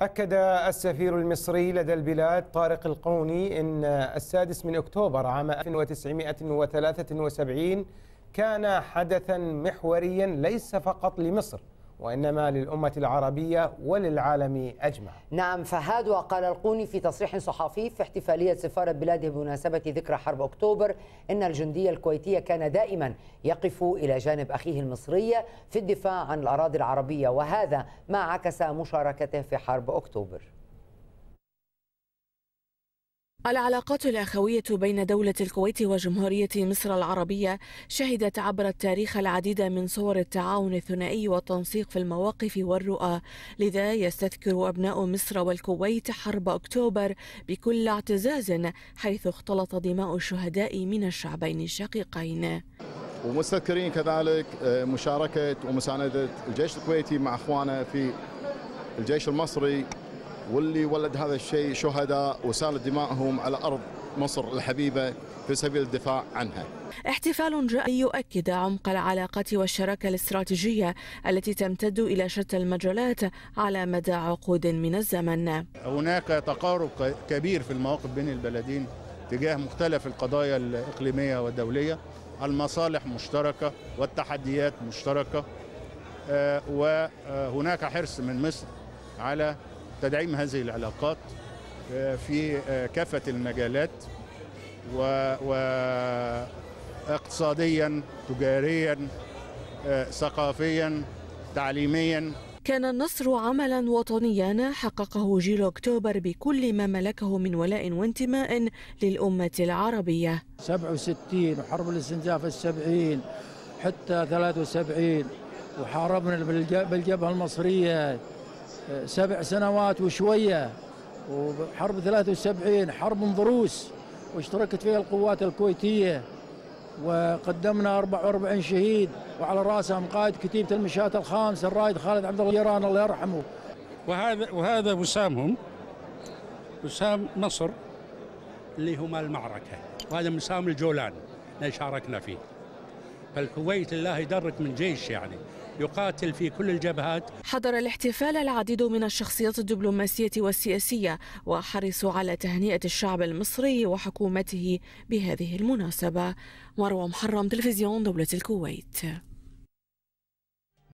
أكد السفير المصري لدى البلاد طارق القوني أن السادس من أكتوبر عام 1973 كان حدثا محوريا ليس فقط لمصر وإنما للأمة العربية وللعالم أجمع. نعم فهاد وقال القوني في تصريح صحفي في احتفالية سفارة بلاده بمناسبة ذكرى حرب أكتوبر إن الجندي الكويتي كان دائما يقف إلى جانب أخيه المصري في الدفاع عن الأراضي العربية وهذا ما عكس مشاركته في حرب أكتوبر. العلاقات الأخوية بين دولة الكويت وجمهورية مصر العربية شهدت عبر التاريخ العديد من صور التعاون الثنائي والتنسيق في المواقف والرؤى. لذا يستذكر أبناء مصر والكويت حرب أكتوبر بكل اعتزاز حيث اختلط دماء الشهداء من الشعبين الشقيقين. ومستذكرين كذلك مشاركة ومساندة الجيش الكويتي مع أخوانه في الجيش المصري واللي ولد هذا الشيء شهداء وسالت دمائهم على أرض مصر الحبيبة في سبيل الدفاع عنها. احتفال جاء يؤكد عمق العلاقات والشراكة الاستراتيجية التي تمتد إلى شتى المجالات على مدى عقود من الزمن. هناك تقارب كبير في المواقف بين البلدين تجاه مختلف القضايا الإقليمية والدولية. المصالح مشتركة والتحديات مشتركة وهناك حرص من مصر على تدعيم هذه العلاقات في كافة المجالات واقتصاديا تجاريا ثقافيا تعليميا. كان النصر عملا وطنيا حققه جيل أكتوبر بكل ما ملكه من ولاء وانتماء للأمة العربية. 67 وحرب الاستنزاف السبعين حتى 73 وحاربنا بالجبهة المصرية. سبع سنوات وشوية وحرب 73 حرب ضروس واشتركت فيها القوات الكويتية وقدمنا 44 شهيد وعلى رأسهم قائد كتيبة المشاة الخامس الرائد خالد عبد الله جيران الله يرحمه. وهذا وهذا وسامهم وسام مصر اللي هو مال المعركة وهذا مسام الجولان اللي شاركنا فيه. فالكويت الله يدرك من جيش يعني. يقاتل في كل الجبهات. حضر الاحتفال العديد من الشخصيات الدبلوماسية والسياسية وحرصوا على تهنئة الشعب المصري وحكومته بهذه المناسبة. مروة محرم تلفزيون دولة الكويت.